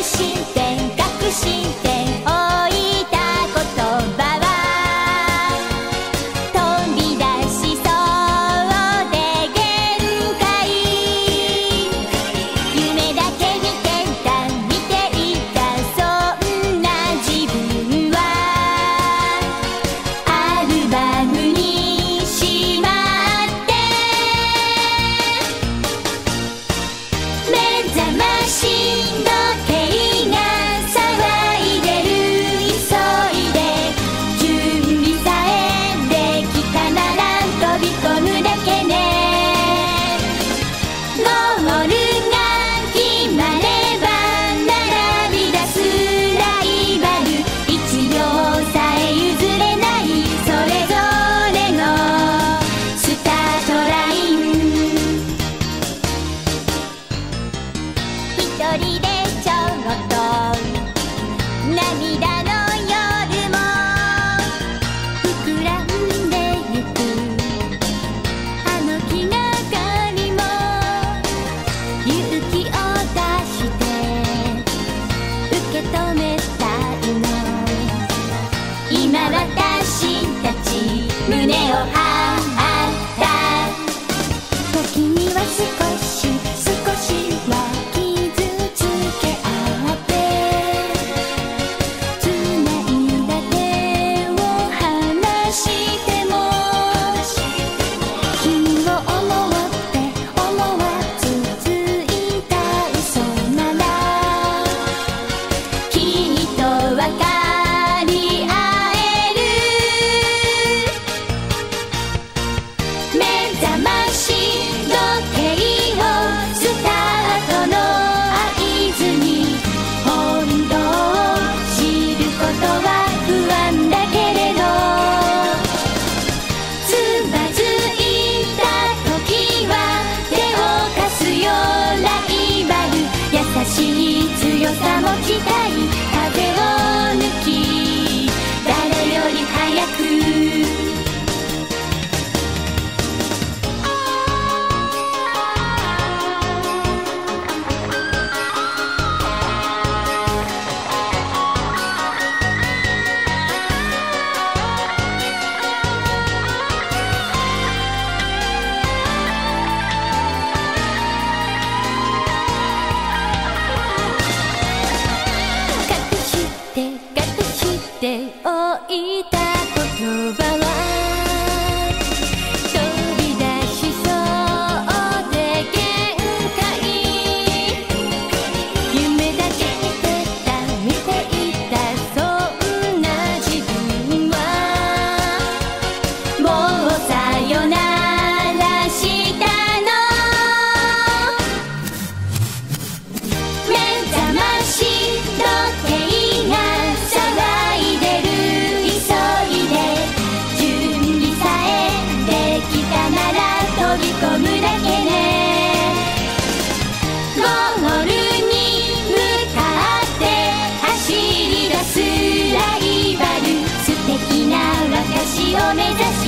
進展革新展いた目指し